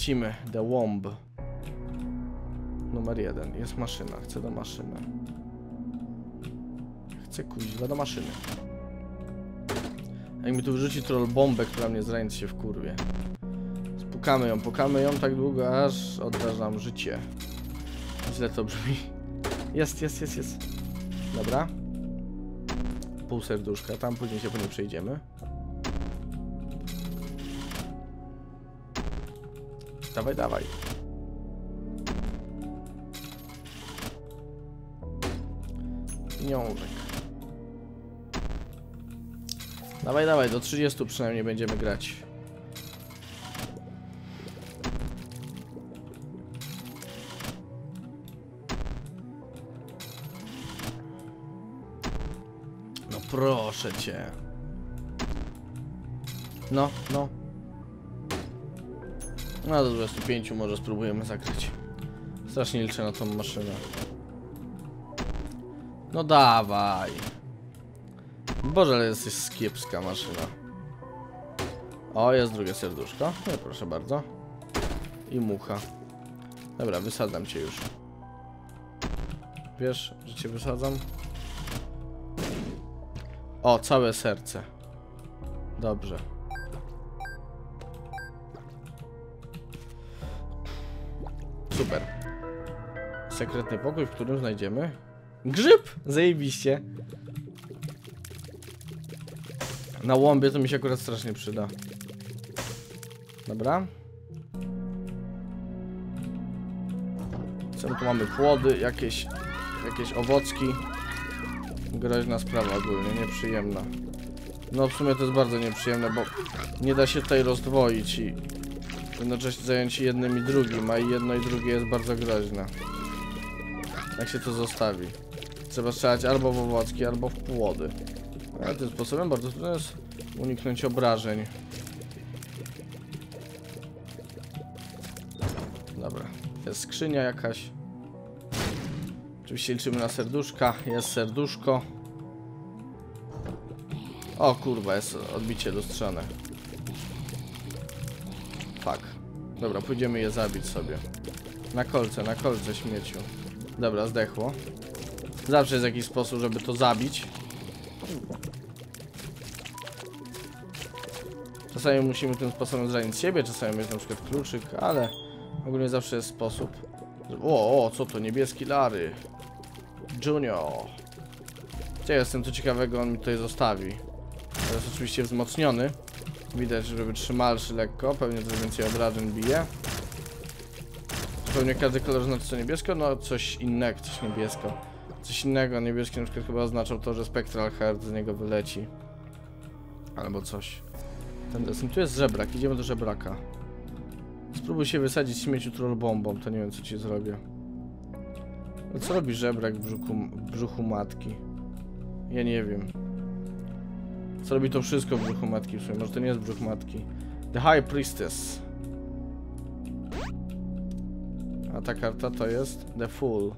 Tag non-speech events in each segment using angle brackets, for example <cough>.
lecimy. The Womb. Numer jeden. Jest maszyna. Chcę do maszyny. Chcę kuźwa do maszyny. Jak mi tu wrzuci troll bombę, która mnie zranić się w kurwie. Spukamy ją, pokamy ją tak długo, aż odrażam życie. Źle to brzmi. Jest, jest, jest, jest. Dobra. Pół serduszka, tam później się po nie przejdziemy. Dawaj, dawaj. Pieniążek. Dawaj, dawaj, do 30 przynajmniej będziemy grać. No proszę cię. No, no. No do 25 może spróbujemy zagrać. Strasznie liczę na tą maszynę. No dawaj. Boże, ale jesteś kiepska maszyna. O, jest drugie serduszko. No, proszę bardzo. I mucha. Dobra, wysadzam cię już. Wiesz, że cię wysadzam? O, całe serce. Dobrze. Super. Sekretny pokój, w którym znajdziemy grzyb! Zajebiście. Na łąbie to mi się akurat strasznie przyda. Dobra. Co tu mamy? Płody, jakieś, jakieś owocki. Groźna sprawa ogólnie, nieprzyjemna. No w sumie to jest bardzo nieprzyjemne, bo nie da się tutaj rozdwoić i jednocześnie zająć się jednym i drugim, a jedno i drugie jest bardzo groźne. Jak się to zostawi. Trzeba strzelać albo w owocki, albo w płody. A tym sposobem bardzo trudno jest uniknąć obrażeń. Dobra, jest skrzynia jakaś. Oczywiście liczymy na serduszka. Jest serduszko. O kurwa, jest odbicie lustrzane. Dobra, pójdziemy je zabić sobie. Na kolce, na kolce śmieciu. Dobra, zdechło. Zawsze jest jakiś sposób, żeby to zabić. Czasami musimy tym sposobem zranić siebie, czasami jest na przykład kluczyk, ale ogólnie zawsze jest sposób. O, o, co to? Niebieski Lary. Junior. Ciekaw jestem, co ciekawego on mi tutaj zostawi. To jest oczywiście wzmocniony. Widać, że wytrzymalszy lekko, pewnie coś więcej obrażeń bije. Pewnie każdy kolor znaczy co niebiesko, no coś innego, coś niebiesko. Coś innego, niebieski na przykład chyba oznaczał to, że Spectral Heart z niego wyleci. Albo coś. Ten desem. Tu jest żebrak, idziemy do żebraka. Spróbuj się wysadzić śmieciu troll bombą, to nie wiem co ci zrobię. Ale co robi żebrak w brzuchu, w brzuchu matki? Ja nie wiem. Co robi to wszystko w brzuchu matki w sumie? Może to nie jest brzuch matki. The High Priestess. A ta karta to jest The Fool.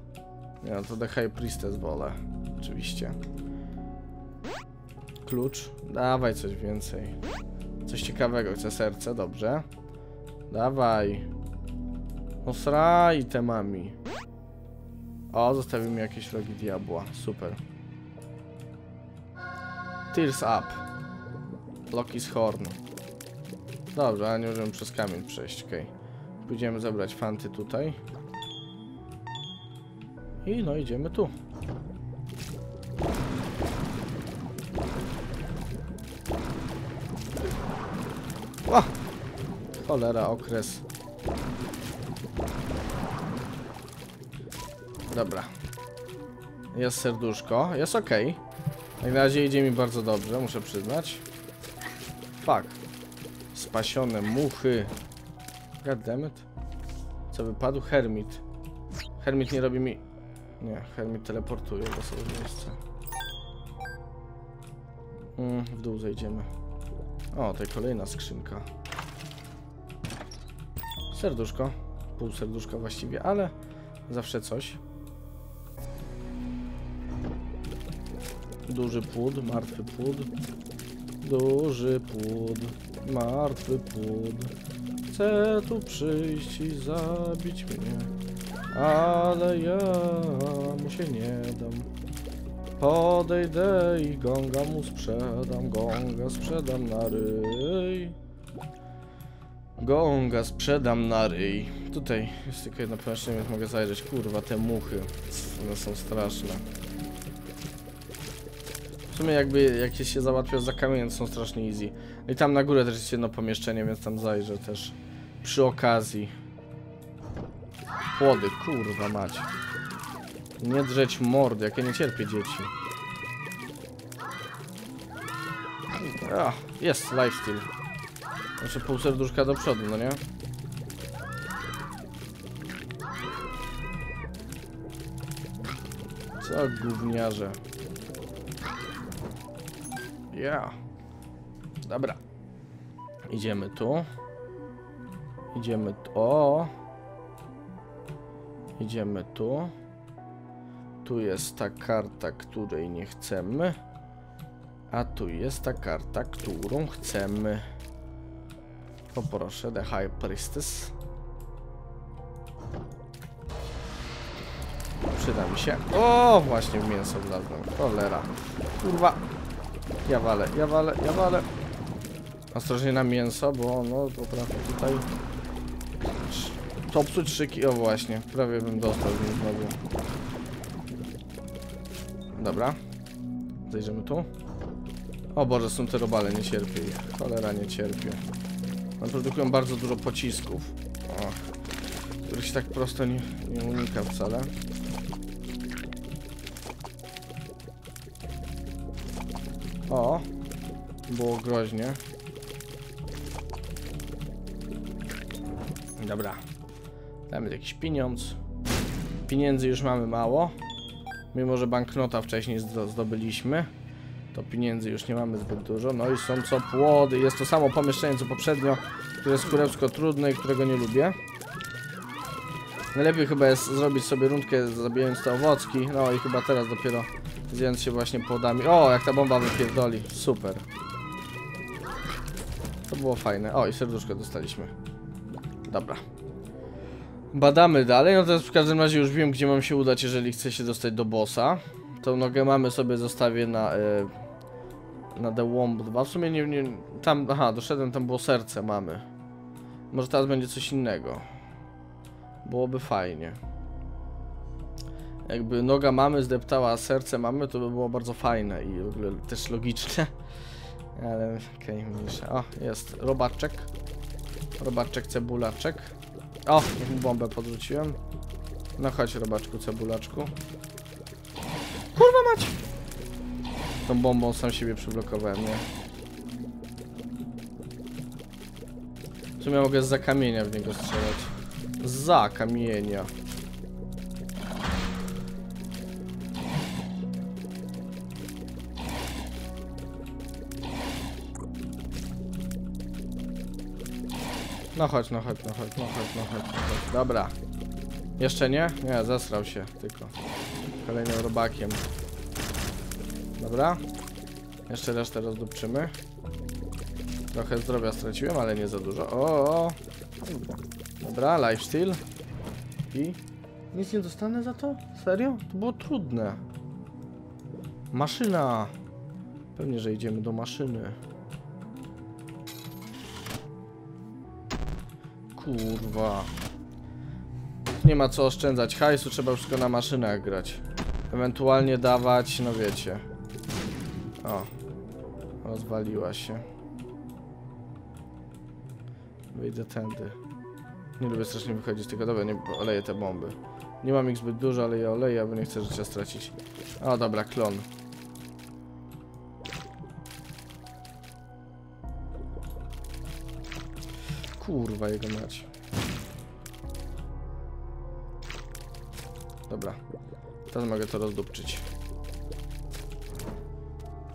Nie, no to The High Priestess wolę. Oczywiście. Klucz. Dawaj coś więcej. Coś ciekawego. Chcę serce, dobrze. Dawaj. Osraj temami. O, zostawił mi jakieś rogi diabła. Super. Tears up. Loki's Horn. Dobrze, ale nie możemy przez kamień przejść, okej. Okay. Pójdziemy zebrać fanty tutaj. I no idziemy tu. O! Cholera, okres. Dobra. Jest serduszko, jest ok. Jak na razie idzie mi bardzo dobrze, muszę przyznać. Fuck. Spasione muchy. Goddammit. Co wypadł? Hermit. Hermit nie robi mi... Nie, Hermit teleportuje do sobie miejsce. Mm, w dół zejdziemy. O, to kolejna skrzynka. Serduszko. Pół serduszka właściwie, ale zawsze coś. Duży płód, martwy płód. Duży płód, martwy płód. chce tu przyjść i zabić mnie. Ale ja mu się nie dam. Podejdę i gonga mu sprzedam, gonga sprzedam na ryj. Gonga sprzedam na ryj. Tutaj jest tylko jedno pomieszczenie, więc mogę zajrzeć. Kurwa, te muchy. One są straszne. W sumie jakby jak się załatwia za kamieniem, są strasznie easy. I tam na górę też jest jedno pomieszczenie, więc tam zajrzę też. Przy okazji. Płody, kurwa mać. Nie drzeć mordy, jak ja nie cierpię dzieci. A, jest lifesteal. Znaczy pół serduszka do przodu, no nie? Co gówniarze. Ja. Dobra. Idziemy tu. Idziemy tu. O! Idziemy tu. Tu jest ta karta, której nie chcemy. A tu jest ta karta, którą chcemy. Poproszę, The High Priestess. Przyda mi się. O, właśnie w mięso wlazłem. Cholera. Kurwa. Ja walę, ja walę, ja walę. Ostrożnie na mięso, bo no potrafię tutaj to psuć szyki. O właśnie, prawie bym dostał z znowu. Dobra. Zajrzymy tu. O Boże, są te robale, nie cierpię ich. Cholera, nie cierpię. One produkują bardzo dużo pocisków. O, których się tak prosto nie, nie unika wcale. O, było groźnie. Dobra. Damy jakiś pieniądz. Pieniędzy już mamy mało. Mimo, że banknota wcześniej zdo- zdobyliśmy, to pieniędzy już nie mamy zbyt dużo. No i są co płody. Jest to samo pomieszczenie co poprzednio, które jest kurewsko trudne i którego nie lubię. Najlepiej chyba jest zrobić sobie rundkę zabijając te owocki. No i chyba teraz dopiero zjadając się właśnie płodami. O, jak ta bomba wypierdoli. Super. To było fajne. O, i serduszko dostaliśmy. Dobra. Badamy dalej, no teraz w każdym razie już wiem, gdzie mam się udać, jeżeli chcę się dostać do bossa. Tą nogę mamy sobie zostawię na... E, na The Womb 2. W sumie nie, nie... Tam... Aha, doszedłem, tam było serce mamy. Może teraz będzie coś innego. Byłoby fajnie. Jakby noga mamy zdeptała, a serce mamy, to by było bardzo fajne i w ogóle też logiczne. <laughs> Ale okej, okay, mniejsza. O, jest robaczek. Robaczek, cebulaczek. O, bombę podrzuciłem. No chodź, robaczku, cebulaczku. Kurwa mać! Tą bombą sam siebie przyblokowałem, nie? W sumie mogę za kamienia w niego strzelać. Za kamienia. No chodź, no chodź, no chodź, no chodź, no chodź, no chodź. Dobra. Jeszcze nie? Nie, zesrał się tylko. Kolejnym robakiem. Dobra. Jeszcze resztę rozdupczymy. Trochę zdrowia straciłem, ale nie za dużo. O, o. Dobra, lifesteal. I... Nic nie dostanę za to? Serio? To było trudne. Maszyna. Pewnie, że idziemy do maszyny. Kurwa. Nie ma co oszczędzać hajsu, trzeba wszystko na maszynach grać. Ewentualnie dawać, no wiecie. O. Rozwaliła się. Wyjdę tędy. Nie lubię strasznie wychodzić, tylko dobra, nie oleję te bomby. Nie mam ich zbyt dużo, ale je oleję, bo nie chcę życia stracić. O, dobra, klon. Kurwa, jego mać. Dobra. Teraz mogę to rozdupczyć.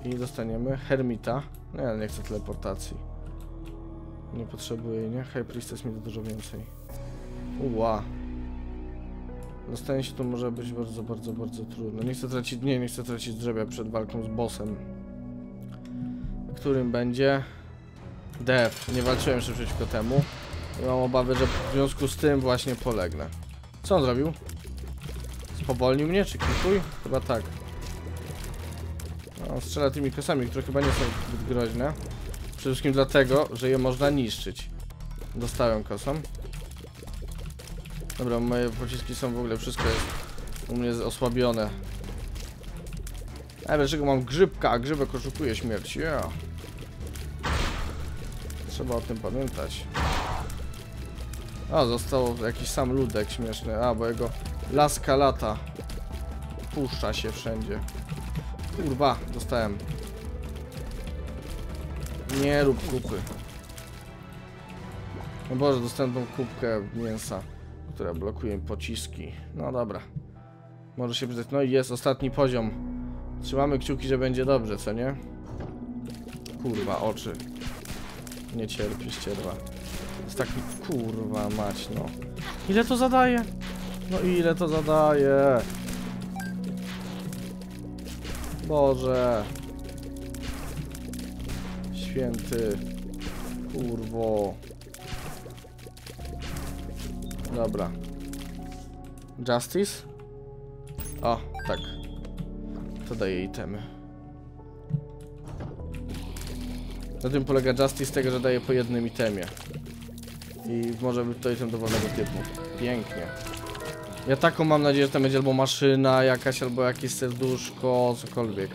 I dostaniemy Hermita. Nie, nie chcę teleportacji. Nie potrzebuję nie? High Priestess mi da dużo więcej. Uła. Dostanie się tu może być bardzo, bardzo, bardzo trudno. Nie chcę tracić, nie, nie chcę tracić drzewia przed walką z bossem. Którym będzie... Dev. Nie walczyłem jeszcze przeciwko temu. I Mam obawy, że w związku z tym właśnie polegnę. Co on zrobił? Spowolnił mnie, czy kikuj? Chyba tak. No, strzela tymi kosami, które chyba nie są zbyt groźne. Przede wszystkim dlatego, że je można niszczyć. Dostałem kosą. Dobra, moje pociski są w ogóle, wszystko jest u mnie osłabione. A dlaczego mam grzybka, a grzybek oszukuje śmierć? Yeah. Trzeba o tym pamiętać. A, został jakiś sam ludek śmieszny. A, bo jego laska lata. Puszcza się wszędzie. Kurwa, dostałem. Nie rób kupy. No Boże, dostałem tą kubkę mięsa, która blokuje pociski. No dobra. Może się przydać. No i jest ostatni poziom. Trzymamy kciuki, że będzie dobrze, co nie? Kurwa, oczy. Nie cierpi ścierwa. Jest taki kurwa mać, no. Ile to zadaje? No ile to zadaje? Boże. Święty. Kurwo. Dobra. Justice? O, tak. To daje itemy. Na tym polega Justice tego, że daje po jednym itemie. I może być to item dowolnego typu. Pięknie. Ja taką mam nadzieję, że to będzie albo maszyna jakaś, albo jakieś serduszko, cokolwiek.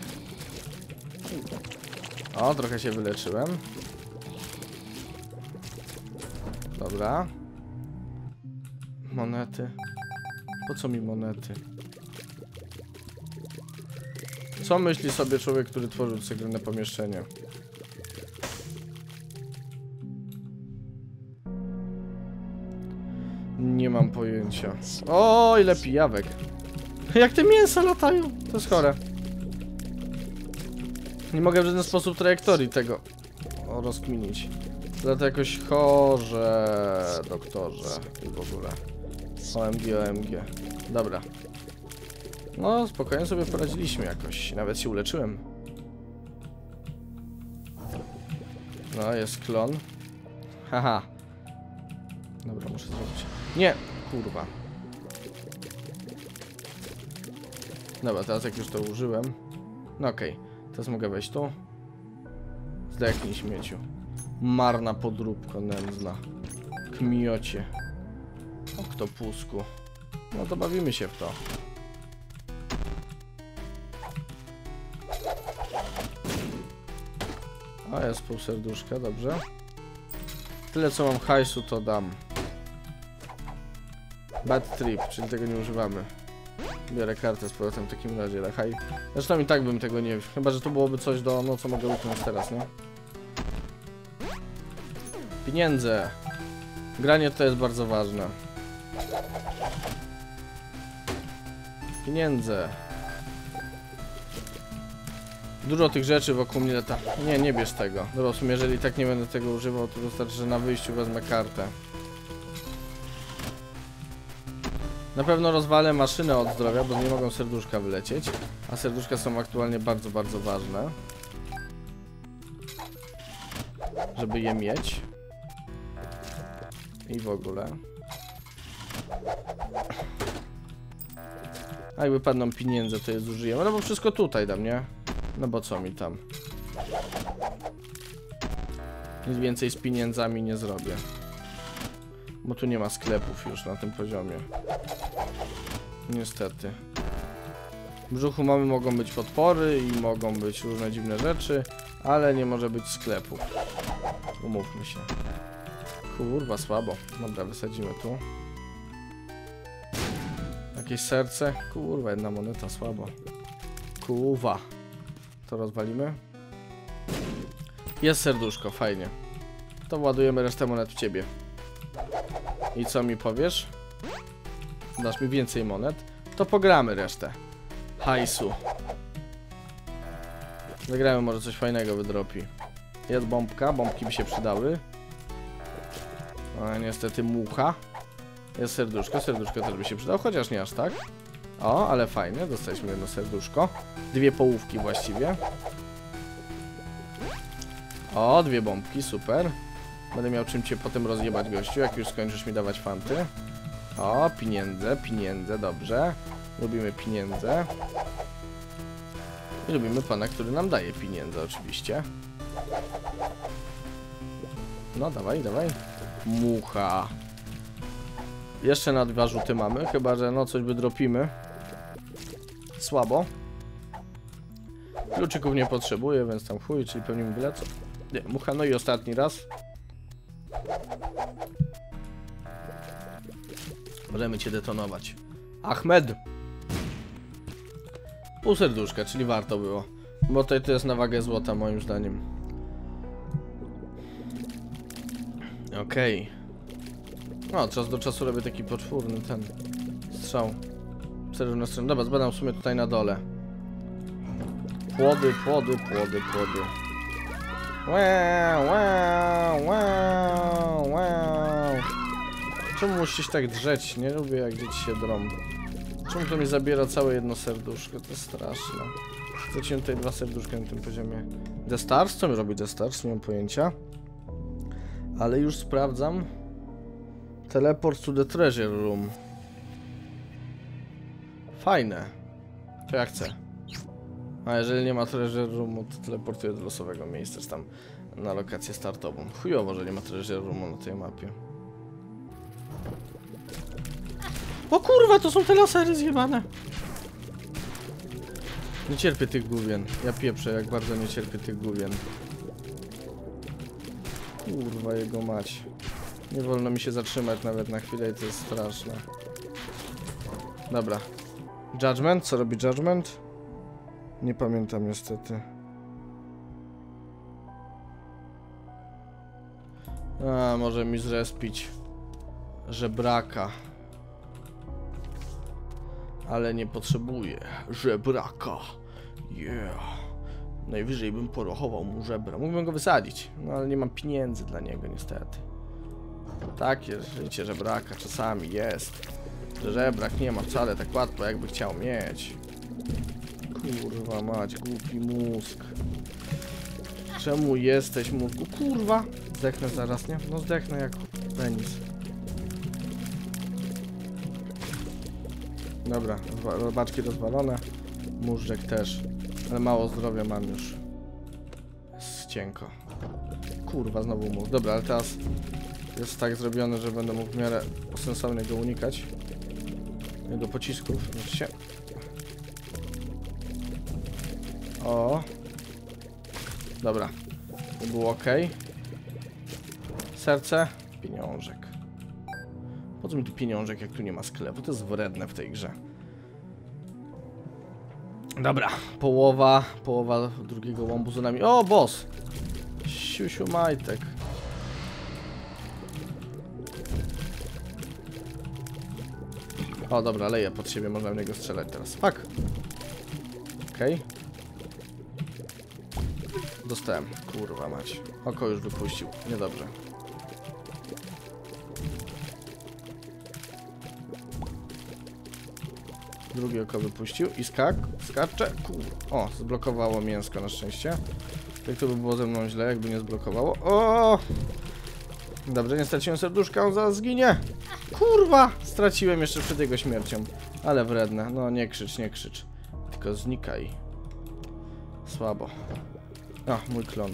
O, trochę się wyleczyłem. Dobra. Monety. Po co mi monety? Co myśli sobie człowiek, który tworzył ceglane pomieszczenie? Pojęcia. O, ile pijawek. Jak te mięsa latają? To jest chore. Nie mogę w żaden sposób trajektorii tego rozkminić. Lata jakoś chorze, doktorze i w ogóle. OMG, OMG. Dobra. No, spokojnie sobie poradziliśmy jakoś. Nawet się uleczyłem. No, jest klon. Haha. Dobra, muszę zrobić. Nie! Kurwa. Dobra, teraz jak już to użyłem. No okej. Teraz mogę wejść tu. Zdechnij śmieciu. Marna podróbko nędzna. Kmiocie. Oktopusku. No to bawimy się w to. A jest pół serduszka, dobrze. Tyle co mam hajsu to dam. Bad trip, czyli tego nie używamy. Biorę kartę z powrotem w takim razie, ale haj. Zresztą i tak bym tego nie... Chyba, że to byłoby coś do... no co mogę uknąć teraz, nie? Pieniądze. Granie to jest bardzo ważne. Pieniądze. Dużo tych rzeczy wokół mnie lata. Nie, nie bierz tego. Dobra, w sumie jeżeli tak nie będę tego używał, to wystarczy, że na wyjściu wezmę kartę. Na pewno rozwalę maszynę od zdrowia, bo nie mogą serduszka wylecieć. A serduszka są aktualnie bardzo, bardzo ważne. Żeby je mieć. I w ogóle. A jakby padną pieniądze, to je zużyjemy. No bo wszystko tutaj dam, nie? No bo co mi tam? Nic więcej z pieniędzmi nie zrobię. Bo tu nie ma sklepów już na tym poziomie. Niestety. W brzuchu mamy mogą być podpory i mogą być różne dziwne rzeczy, ale nie może być sklepów. Umówmy się. Kurwa, słabo. Dobra, wysadzimy tu. Jakieś serce? Kurwa, jedna moneta, słabo. Kurwa. To rozwalimy. Jest serduszko, fajnie. To ładujemy resztę monet w ciebie. I co mi powiesz? Dasz mi więcej monet? To pogramy resztę. Hajsu. Zagramy może coś fajnego wydropi. Jest bombka, bombki by się przydały. Ale niestety mucha. Jest serduszko, serduszko też by się przydało, chociaż nie aż tak. O, ale fajnie, dostaliśmy jedno serduszko. Dwie połówki właściwie. O, dwie bombki, super. Będę miał czym cię potem rozjebać gościu, jak już skończysz mi dawać fanty. O, pieniądze, pieniądze, dobrze. Lubimy pieniądze. I lubimy pana, który nam daje pieniądze oczywiście. No, dawaj, dawaj. Mucha. Jeszcze na dwa rzuty mamy, chyba że no coś by dropimy. Słabo. Kluczyków nie potrzebuję, więc tam chuj, czyli pewnie mi wylecą. Nie, mucha, no i ostatni raz. Możemy cię detonować. Ahmed! Pół serduszka, czyli warto było. Bo tutaj to jest na wagę złota moim zdaniem. Okej. No, czas do czasu robię taki poczwórny ten strzał. Przerywna strona. Dobra, zbadam w sumie tutaj na dole. Płody, płody, płody, płody. Wow, wow, wow, wow. Czemu musisz tak drzeć? Nie lubię jak dzieci się drą. Czemu to mi zabiera całe jedno serduszko? To jest straszne. Straciłem tutaj dwa serduszka na tym poziomie. The Stars? Co mi robi The Stars? Nie mam pojęcia. Ale już sprawdzam. Teleport to the treasure room. Fajne. To ja chcę. A jeżeli nie ma treasure roomu, to teleportuję do losowego miejsca, czy tam na lokację startową. Chujowo, że nie ma treasure roomu na tej mapie. O kurwa, to są te lasery zjebane. Nie cierpię tych główien. Ja pieprzę, jak bardzo nie cierpię tych główien. Kurwa, jego mać. Nie wolno mi się zatrzymać nawet na chwilę i to jest straszne. Dobra. Judgment? Co robi Judgment? Nie pamiętam niestety. A, może mi zrespić żebraka. Ale nie potrzebuję żebraka. Yeah. Najwyżej bym porochował mu żebra. Mógłbym go wysadzić, no ale nie mam pieniędzy dla niego niestety. Takie życie żebraka czasami jest. Że żebrak nie ma wcale tak łatwo, jakby chciał mieć. Kurwa mać, głupi mózg. Czemu jesteś mózgu? Kurwa! Zdechnę zaraz, nie? No zdechnę jak penis. Dobra, robaczki rozwalone. Móżdżek też. Ale mało zdrowia mam już. Jest cienko. Kurwa, znowu mózg. Dobra, ale teraz jest tak zrobione, że będę mógł w miarę sensownie go unikać. Do pocisków, znaczy się. O. Dobra. To było ok. Serce. Pieniążek. Po co mi tu pieniążek, jak tu nie ma sklepu? To jest wredne w tej grze. Dobra. Połowa, połowa drugiego łombu za nami. O, boss! Siusiu majtek. O, dobra, leję pod siebie, można w niego strzelać teraz. Fuck. Okej. Dostałem. Kurwa mać. Oko już wypuścił. Niedobrze. Drugie oko wypuścił i skak, skacze. O, zblokowało mięsko na szczęście. Tak to by było ze mną źle, jakby nie zblokowało. O! Dobrze, nie straciłem serduszka, on zaraz zginie. Kurwa! Straciłem jeszcze przed jego śmiercią. Ale wredne. No nie krzycz, nie krzycz. Tylko znikaj. Słabo. A, mój klon.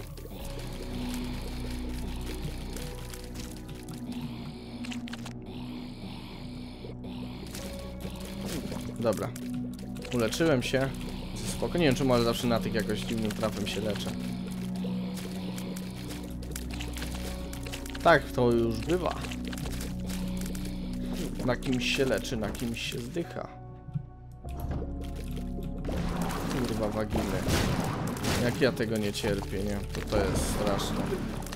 Dobra. Uleczyłem się. Spoko. Nie wiem czemu, ale zawsze na tych jakoś dziwnym trafem się leczę. Tak, to już bywa. Na kimś się leczy, na kimś się zdycha. Kurwa waginy. Jak ja tego nie cierpię, nie? To to jest straszne.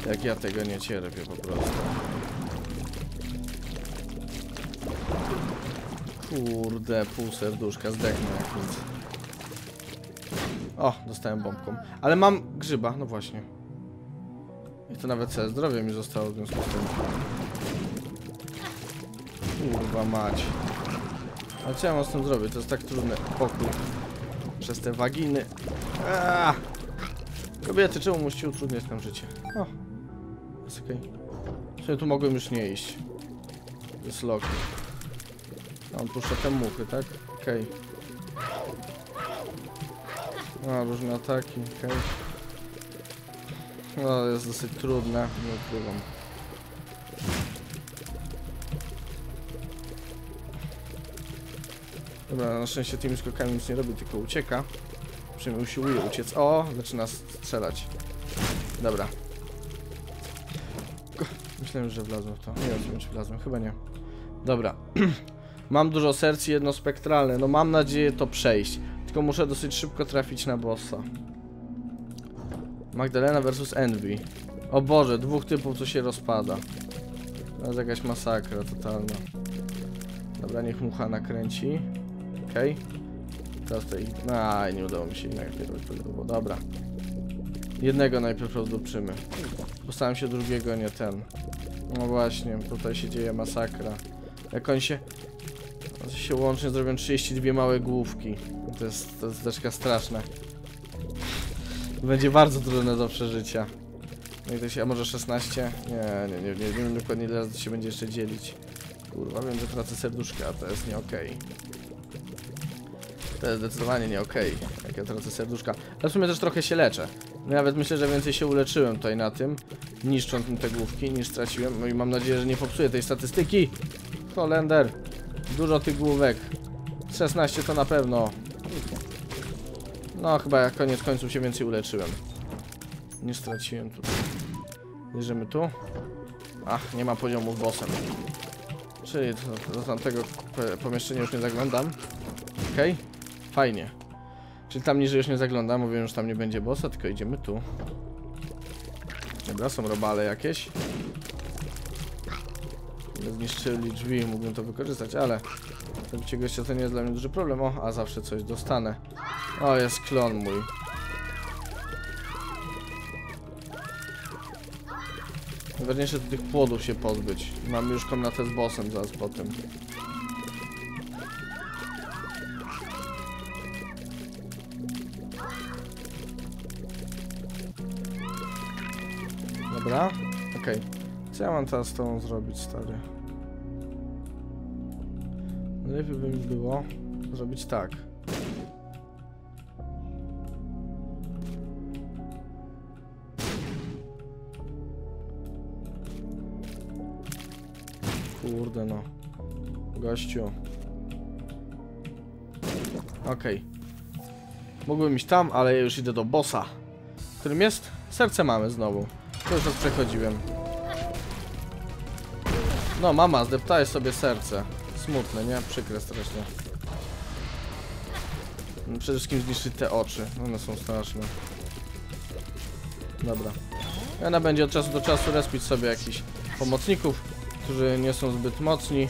Jak ja tego nie cierpię po prostu. Kurde, pół serduszka, zdechnę jak nic. O, dostałem bombką. Ale mam grzyba, no właśnie. I to nawet całe zdrowie mi zostało w związku z tym. Kurwa mać. Ale co ja mam z tym zrobić? To jest tak trudny pokój. Przez te waginy. Aaaa! Kobiety, czemu musicie utrudniać nam życie? O. jest okej. Sumie tu mogłem już nie iść. Jest Loki. A on puszcza te muchy, tak? Okej. A, różne ataki, okej. No, jest dosyć trudne, nie ukrywam. Dobra, na szczęście tymi skokami nic nie robi, tylko ucieka. Przynajmniej usiłuje uciec. O, zaczyna strzelać. Dobra. Myślałem, że wlazłem w to. Nie wiem, czy wlazłem. Chyba nie. Dobra. <clears throat> mam dużo serc i jedno spektralne. No mam nadzieję to przejść. Tylko muszę dosyć szybko trafić na bossa. Magdalena versus Envy. O Boże, dwóch typów co się rozpada. To jest jakaś masakra totalna. Dobra, niech mucha nakręci. Okej. Teraz tutaj... Nie udało mi się najpierw było. Dobra. Jednego najpierw rozdupczymy. Postaram się drugiego, nie ten. No właśnie, tutaj się dzieje masakra. Jak oni się... oni się łącznie zrobią 32 małe główki. To jest, to jest troszkę straszne. Będzie bardzo trudne do przeżycia. No i to się, a może 16? Nie, nie, nie, nie, nie wiem dokładnie ile razy się będzie jeszcze dzielić. Kurwa, wiem, że tracę serduszka, to jest nie okej. To jest zdecydowanie nie okej, jak ja tracę serduszka. Ale w sumie też trochę się leczę. No Nawet myślę, że więcej się uleczyłem tutaj na tym, niszcząc mi te główki, niż straciłem. No i mam nadzieję, że nie popsuję tej statystyki. Holender, dużo tych główek. 16 to na pewno. No chyba jak koniec końców się więcej uleczyłem. Nie straciłem tutaj. Bierzemy tu. Ach, nie ma poziomu z bossem. Czyli do, do tamtego pe- pomieszczenia już nie zaglądam. Okej, fajnie. Czyli tam niżej już nie zaglądam, mówię, że tam nie będzie bossa, tylko idziemy tu. Dobra, są robale jakieś. Nie Zniszczyli drzwi, mógłbym to wykorzystać, ale zabicie gościa to nie jest dla mnie duży problem. O, a zawsze coś dostanę. O, jest klon mój. Najważniejsze to tych płodów się pozbyć. Mam już komnatę z bossem zaraz po tym. Co ja mam teraz z tą zrobić, stary? Lepiej by mi było zrobić tak. Kurde no. Gościu. Okej. Mógłbym iść tam, ale już idę do bossa. Którym jest? Serce mamy znowu. To już raz przechodziłem. No mama, zdeptałeś sobie serce. Smutne, nie? Przykre strasznie. No, Przede wszystkim zniszczyć te oczy. One są straszne. Dobra. Ona będzie od czasu do czasu respić sobie jakichś pomocników, którzy nie są zbyt mocni.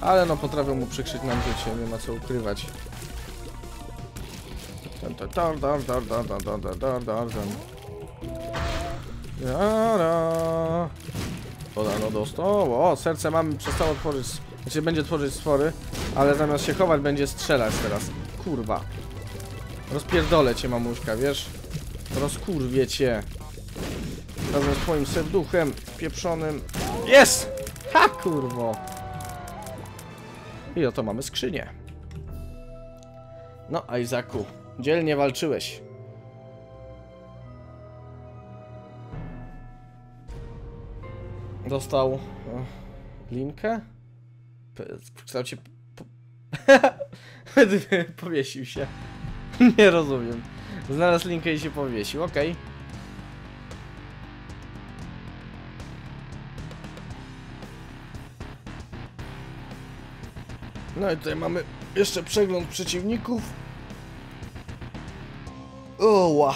Ale no potrafią mu przykrzyć nam życie, nie ma co ukrywać. Dun, dun, dun, dun, dun, dun, dun, dun, dun, Podano do stołu. O, serce mamy przestało tworzyć. Znaczy będzie tworzyć stwory, ale zamiast się chować będzie strzelać teraz. Kurwa. Rozpierdolę cię mamuśka, wiesz? Rozkurwię cię. Razem z twoim serduchem pieprzonym. Jest! Ha kurwo! I oto mamy skrzynię. No, Isaacu, dzielnie walczyłeś. Dostał e, linkę? W kształcie... po- <laughs> Powiesił się. <laughs> Nie rozumiem. Znalazł linkę i się powiesił, okej. No i tutaj mamy jeszcze przegląd przeciwników. Oła.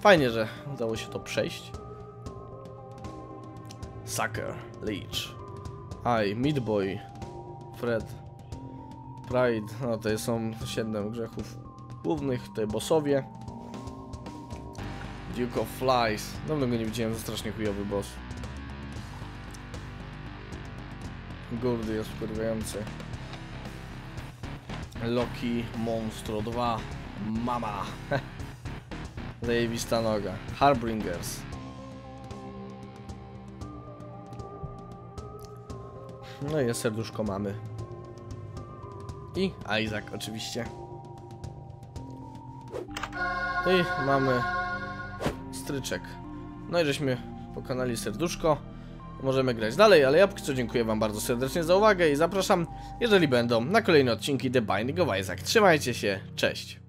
Fajnie, że udało się to przejść. Sucker, Leech. Aj, Meat Boy, Fred, Pride. No to są 7 grzechów głównych, tutaj bossowie. Duke of Flies. Dawno go nie widziałem, to strasznie chujowy boss. Gordy jest wkurwiający. Loki Monstro 2 Mama <laughs> Zajebista noga. Harbingers. No i serduszko mamy. I Isaac oczywiście. I mamy stryczek. No i żeśmy pokonali serduszko. Możemy grać dalej, ale ja póki co dziękuję wam bardzo serdecznie za uwagę i zapraszam, jeżeli będą, na kolejne odcinki The Binding of Isaac. Trzymajcie się, cześć!